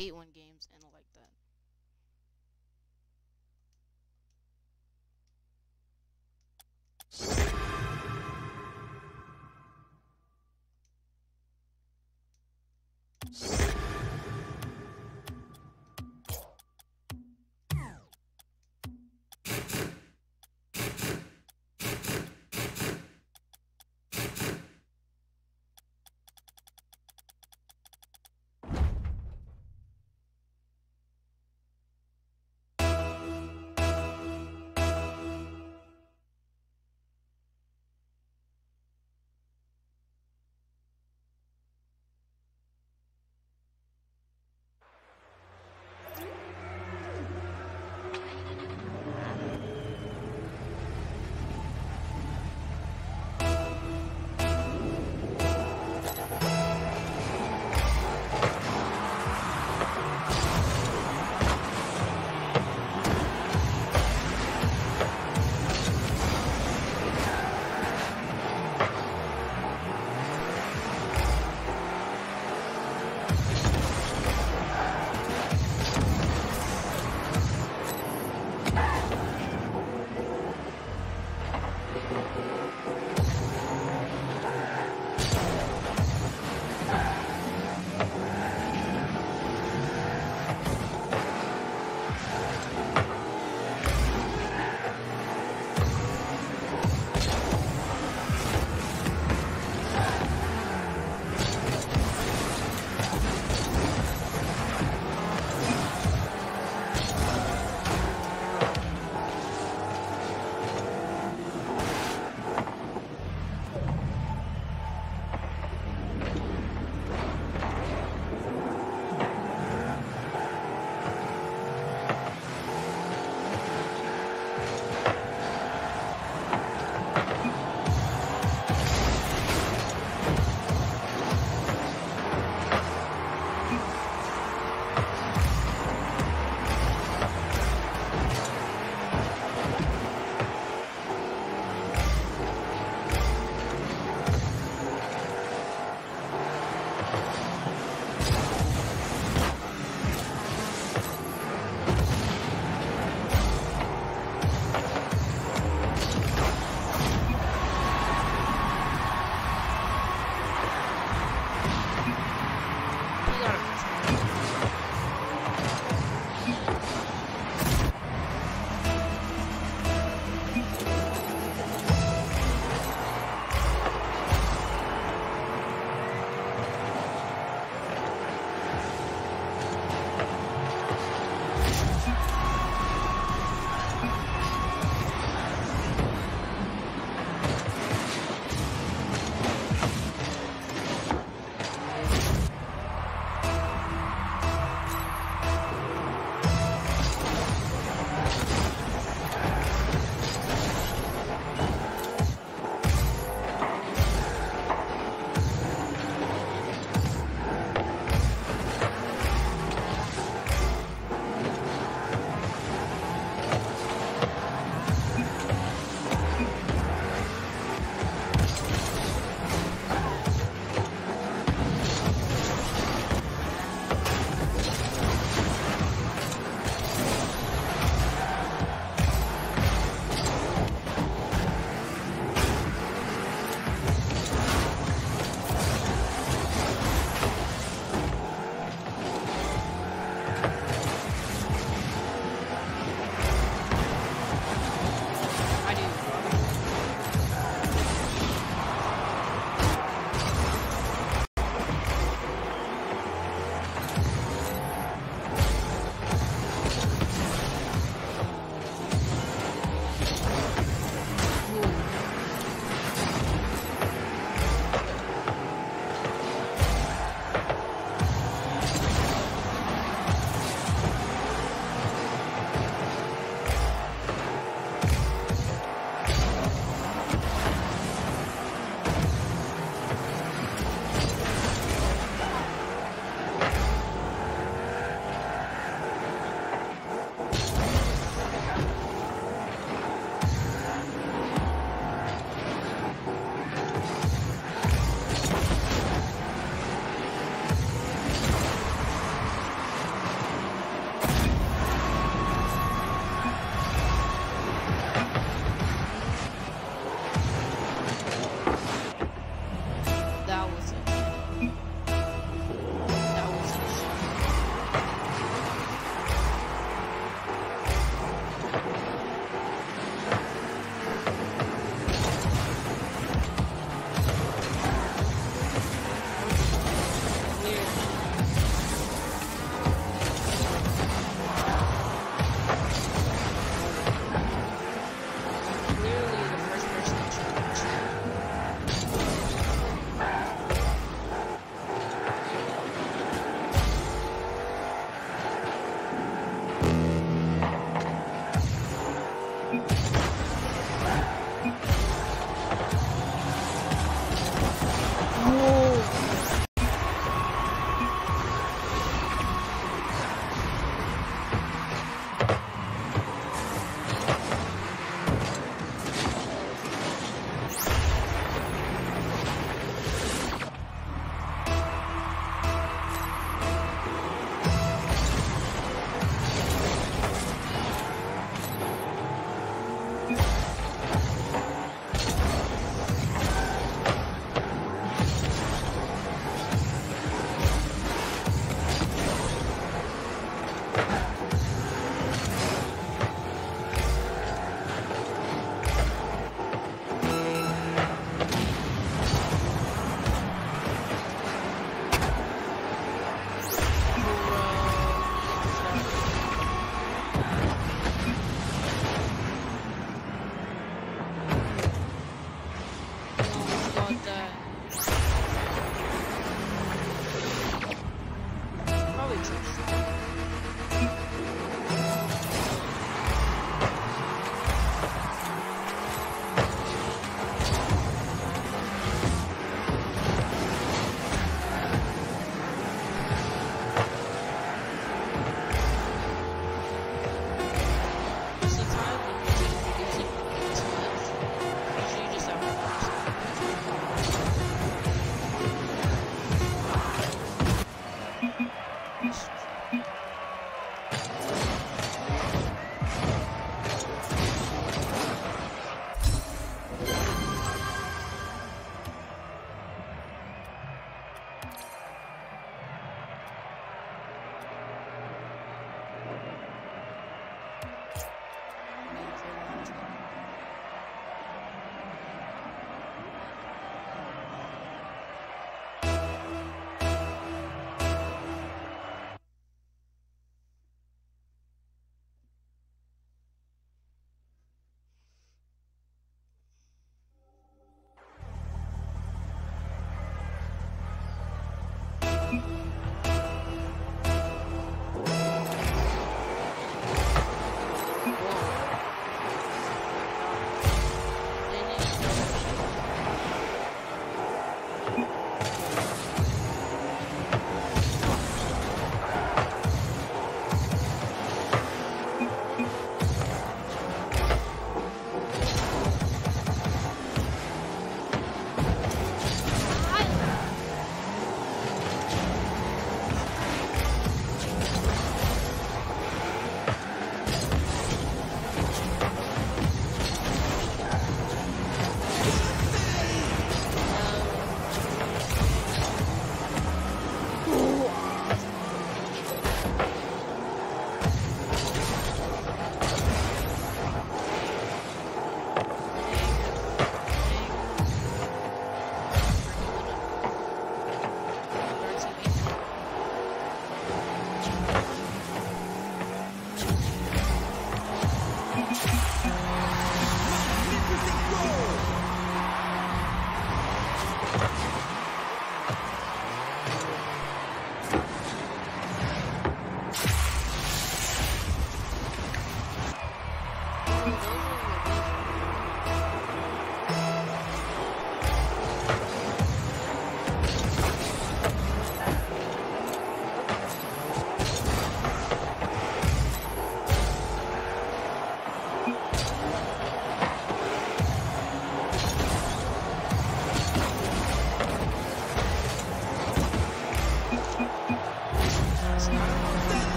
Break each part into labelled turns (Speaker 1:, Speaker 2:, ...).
Speaker 1: hate when games end like that.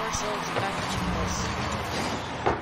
Speaker 1: Ourselves back into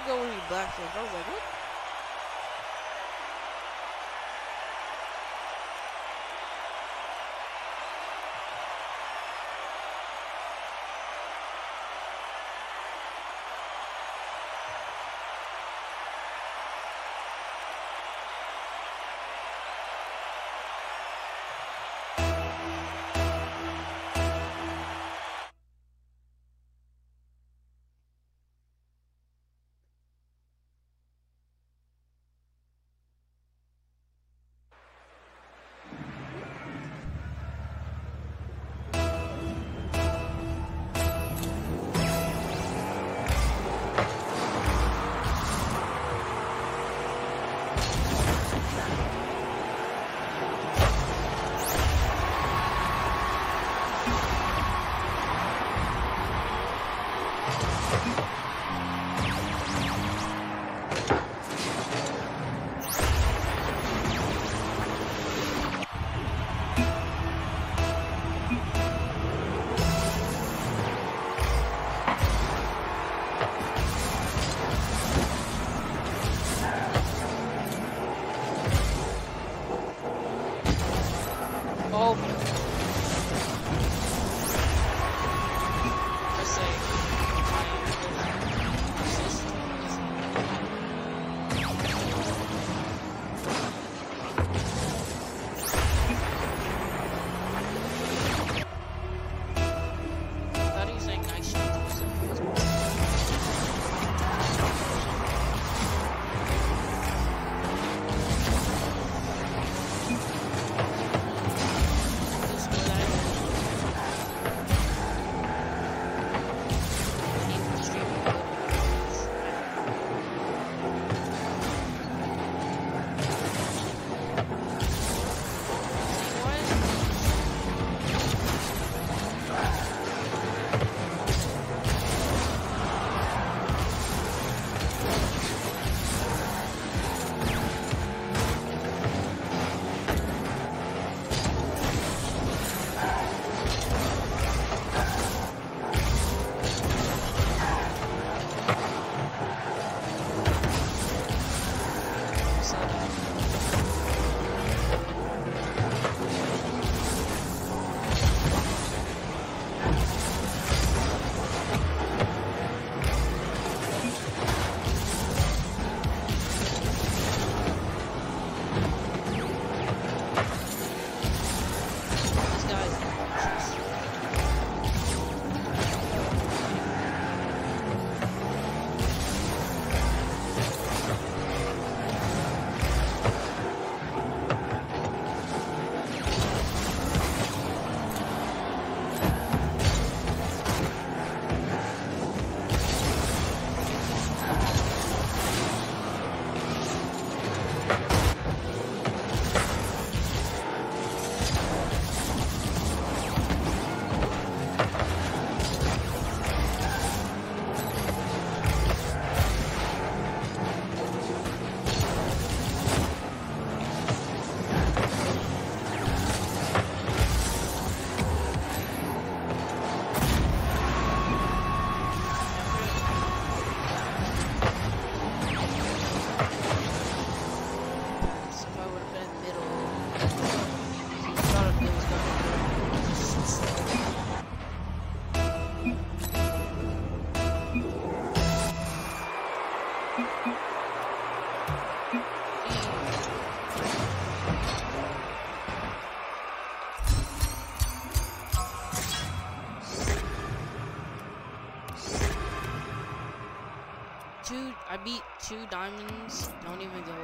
Speaker 1: Yeah, that go when he blackface. I was like, two diamonds. Don't even go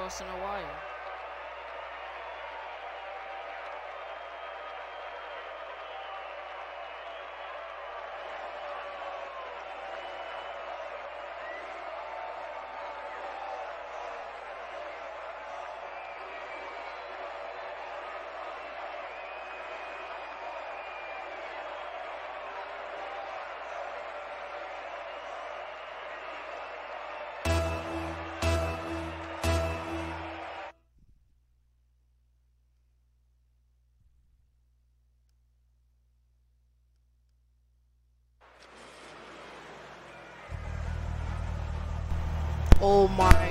Speaker 1: show us Oh my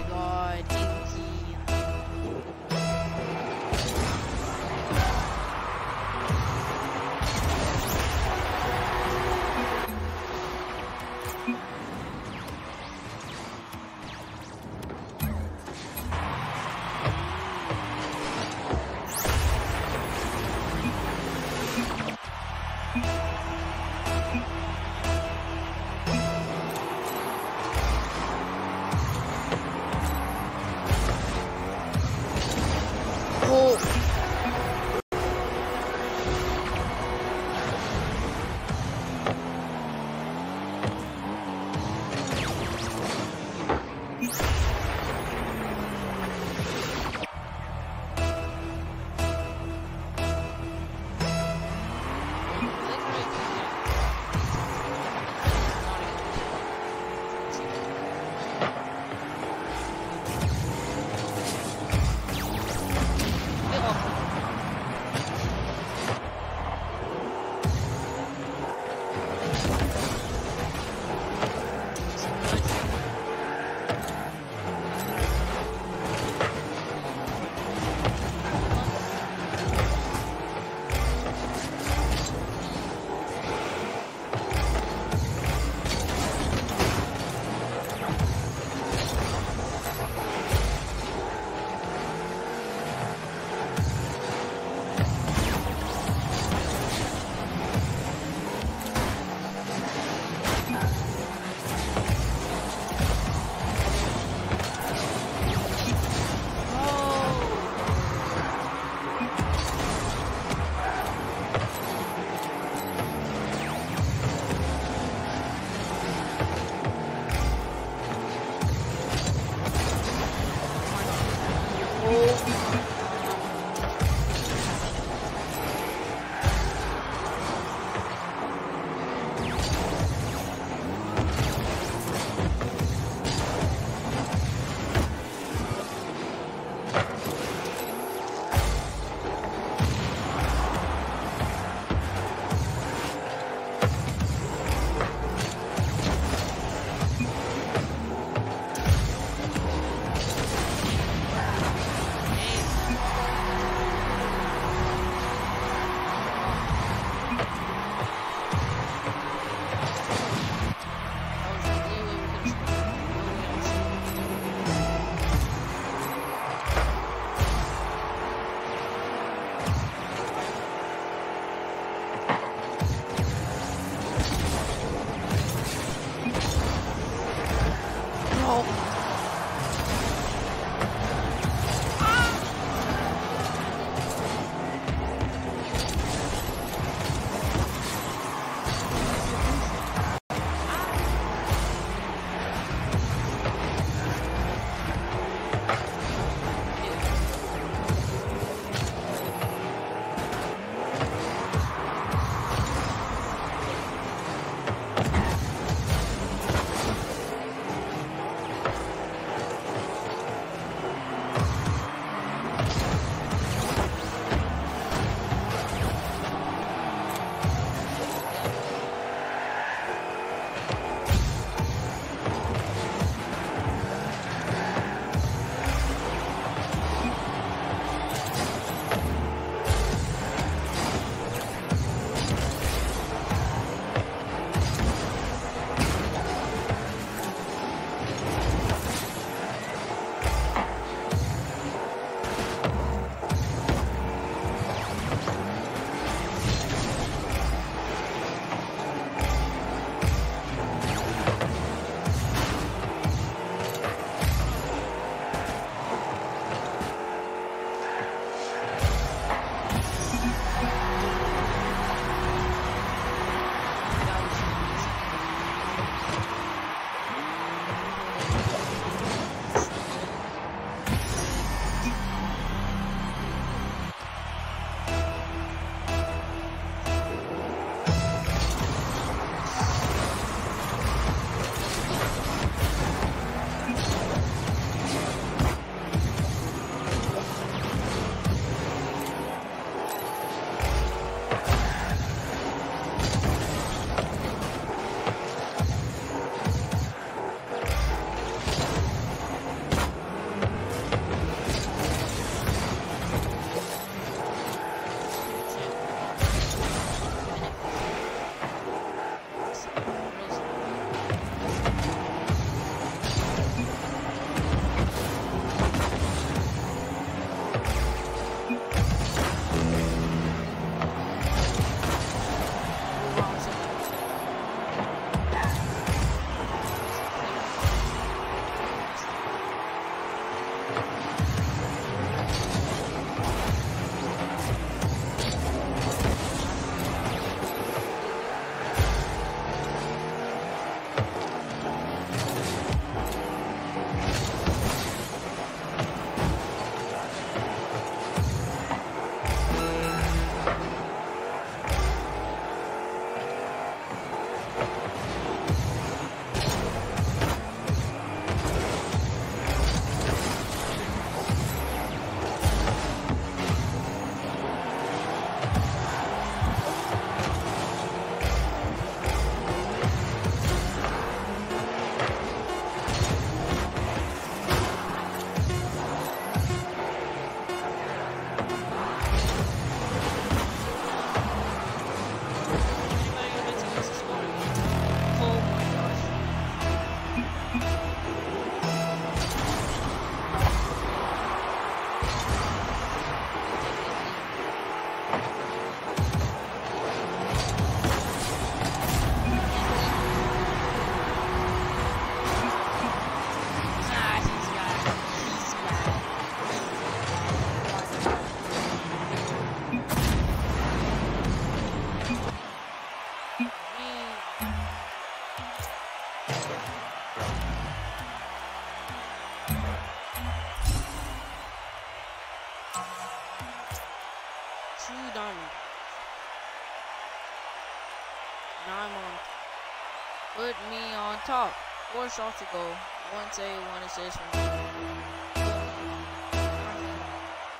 Speaker 1: top. Four shots to go. One save, one assist. One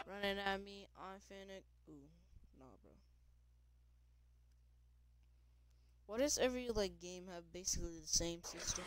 Speaker 1: Running at me. I'm finna. Ooh, nah, bro. What does every like game have basically the same system?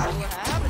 Speaker 1: Uh,
Speaker 2: what
Speaker 1: happened?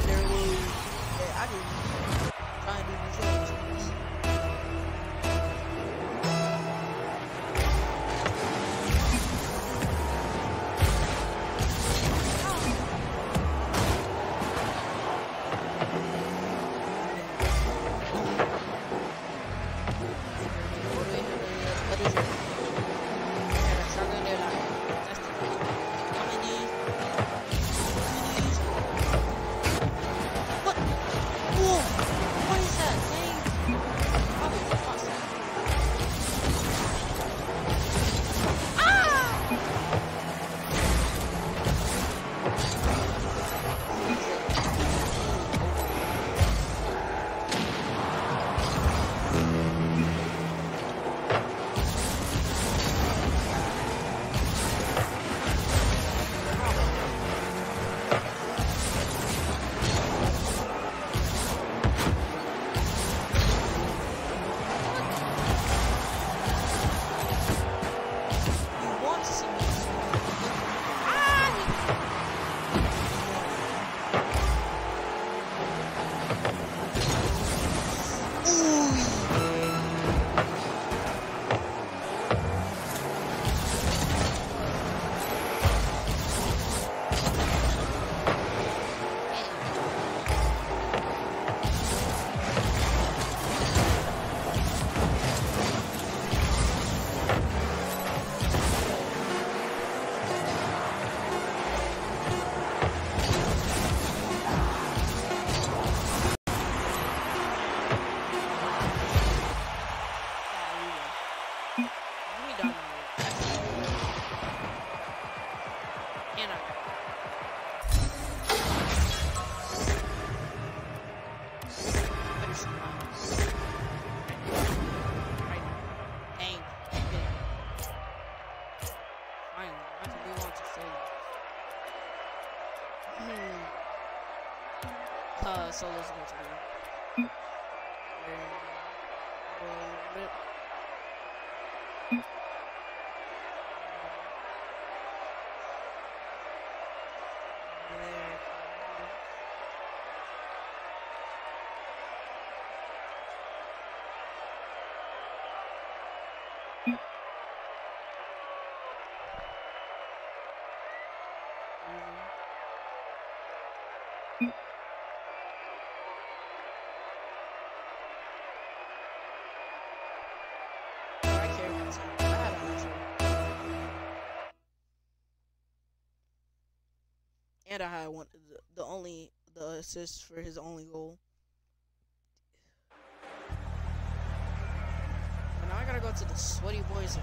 Speaker 1: Uh, so let's go to the. and I had one the only the assist for his only goal. And now I gotta go to the sweaty boys.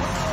Speaker 1: Oh!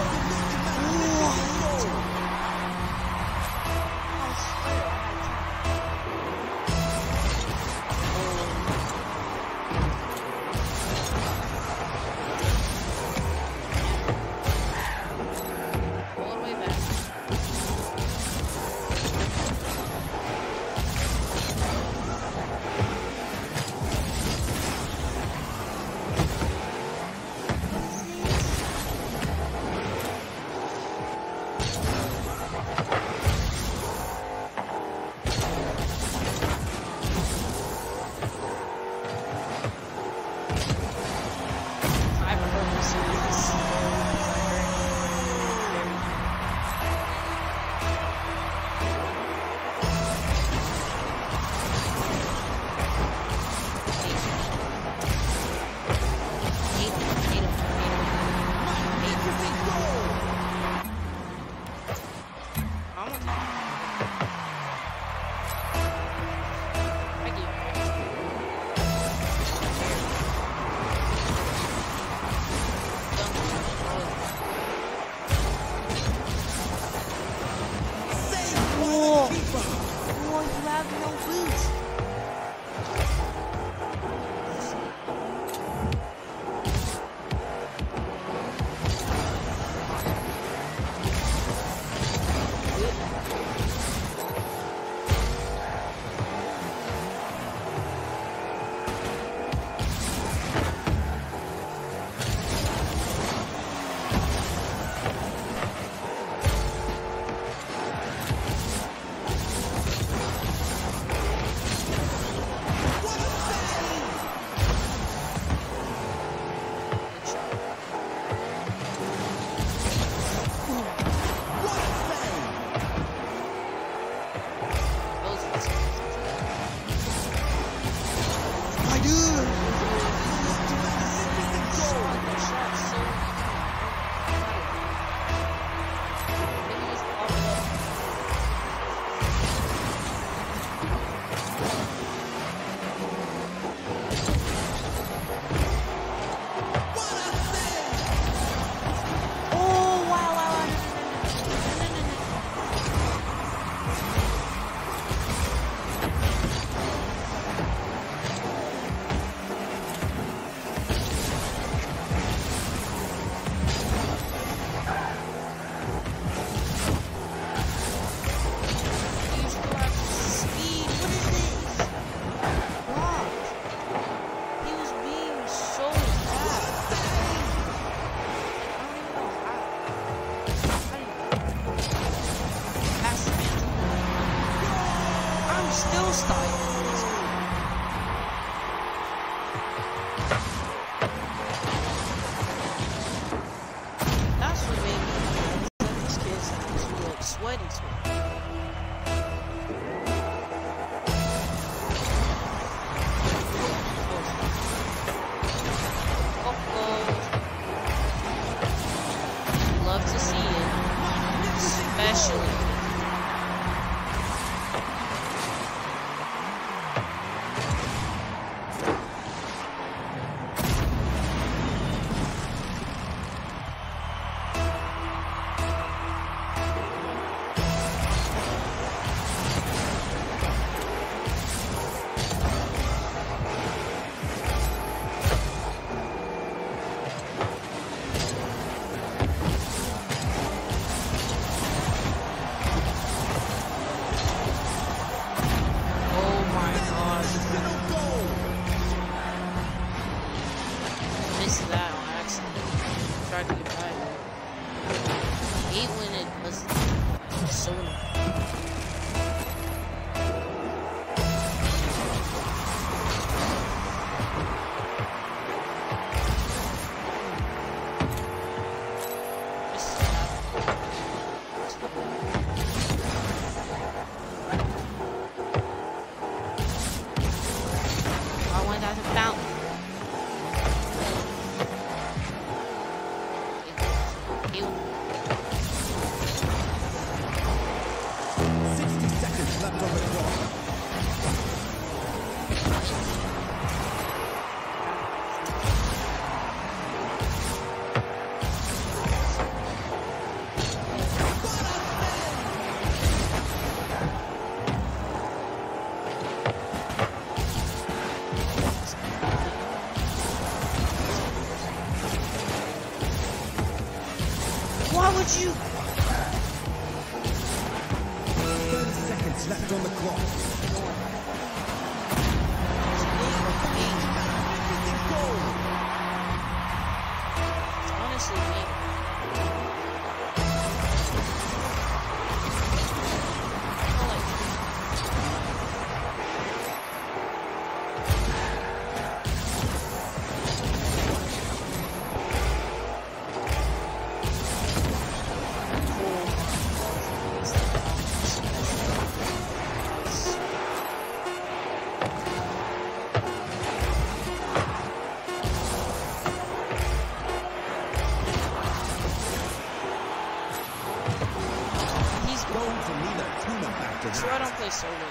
Speaker 1: That's